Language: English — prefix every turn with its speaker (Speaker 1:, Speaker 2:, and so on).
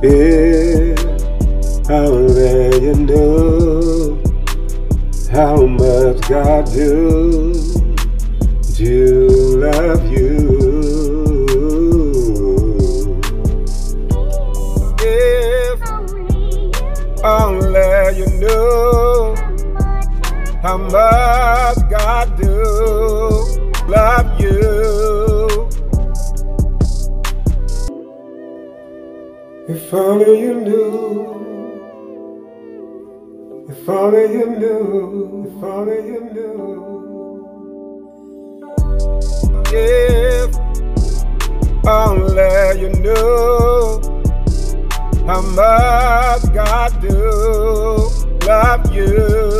Speaker 1: If I'll you know how much God do to love you. If only you know how much God do love you. If only you knew. If only you knew. If only you knew. If only you knew how much God do love you.